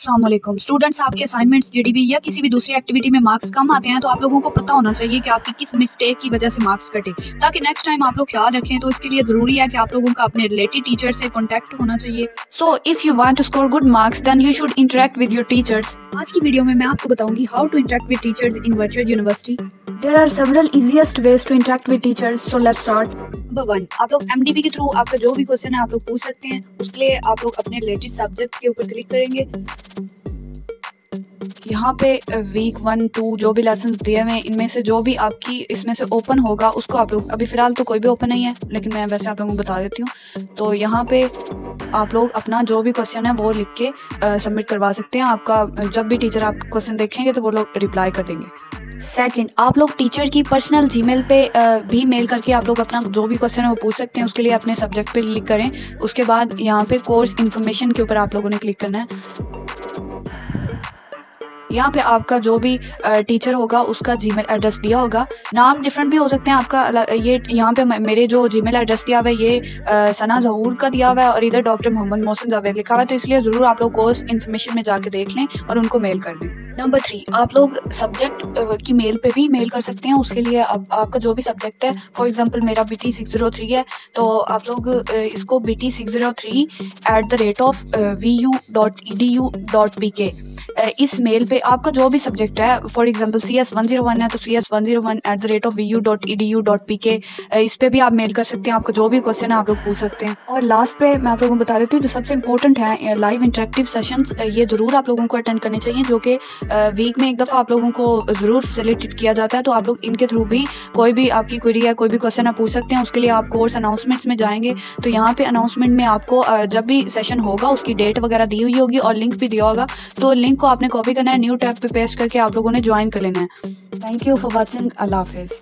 Aslam students आपके assignments भी या किसी भी दूसरी एक्टिविटी में मार्क्स कम आते हैं तो आप लोगों को पता होना चाहिए कि आपकी किस मिस्टेक की वजह से मार्क्स कटे। ताकि नेक्स्ट टाइम आप लोग ख्याल रखें तो इसके लिए ज़रूरी है कि आप लोगों का अपने रिलेटेड टीचर से कॉन्टेक्ट होना चाहिए। So if you want to score good marks then you should interact with your teachers आज की वीडियो में मैं आपको बताऊँगी how to interact with teachers in virtual university there are several easiest ways to interact with teachers so let's start number one आप लोग M के through आपका जो भी क्वेश्चन है आप लोग पूछ सकते हैं। उसके लिए आप लोग अपने रिलेटेड सब्जेक्ट के ऊपर क्लिक करेंगे। यहाँ पे वीक वन टू जो भी लेसन दिए हुए हैं, इनमें से जो भी आपकी, इसमें से ओपन होगा, उसको आप लोग, अभी फ़िलहाल तो कोई भी ओपन नहीं है, लेकिन मैं वैसे आप लोगों को बता देती हूँ। तो यहाँ पे आप लोग अपना जो भी क्वेश्चन है, वो लिख के सबमिट करवा सकते हैं। आपका जब भी टीचर आपका क्वेश्चन देखेंगे तो वो लोग रिप्लाई कर देंगे। सेकंड आप लोग टीचर की पर्सनल जीमेल पे भी मेल करके आप लोग अपना जो भी क्वेश्चन है, वो पूछ सकते हैं। उसके लिए अपने सब्जेक्ट पे क्लिक करें। उसके बाद यहाँ पे कोर्स इन्फॉर्मेशन के ऊपर आप लोगों ने क्लिक करना है। यहाँ पे आपका जो भी टीचर होगा, उसका जीमेल एड्रेस दिया होगा। नाम डिफरेंट भी हो सकते हैं, आपका ये यहाँ पे मेरे जो जीमेल एड्रेस दिया हुआ है, ये सना जहूर का दिया हुआ है और इधर डॉक्टर मोहम्मद मोहसिन जावेद लिखा हुआ है तो इसलिए ज़रूर आप लोग कोर्स इन्फॉर्मेशन में जाके देख लें और उनको मेल कर दें। नंबर थ्री आप लोग सब्जेक्ट की मेल पे भी मेल कर सकते हैं, उसके लिए अब, आपका जो भी सब्जेक्ट है फॉर एग्जांपल मेरा B T six zero three है तो आप लोग इसको B T six zero three at the rate of V U dot E D U dot P K इस मेल पे आपका जो भी सब्जेक्ट है for example C S one zero one है तो C S one zero one at the rate of V U dot E D U dot P K इस पर भी आप मेल कर सकते हैं, आपका जो भी क्वेश्चन है, आप लोग पूछ सकते हैं। और लास्ट पे मैं आप लोगों को बता देती हूँ, जो सबसे इंपॉर्टेंट है लाइव इंटरेक्टिव सेशन ये ज़रूर आप लोगों को अटेंड करने चाहिए, जो कि वीक में एक दफ़ा आप लोगों को ज़रूर फैसिलिटेट किया जाता है तो आप लोग इनके थ्रू भी कोई भी आपकी क्वेरी या कोई भी क्वेश्चन आप पूछ सकते हैं, उसके लिए आप कोर्स अनाउंसमेंट्स में जाएँगे तो यहाँ पे अनाउंसमेंट में आपको जब भी सेशन होगा, उसकी डेट वगैरह दी हुई होगी और लिंक भी दिया होगा तो लिंक को आपने कॉपी करना है न्यू टैब पे पेस्ट करके आप लोगों ने ज्वाइन कर लेना है। थैंक यू फॉर वॉचिंग अल्लाह हाफिज़।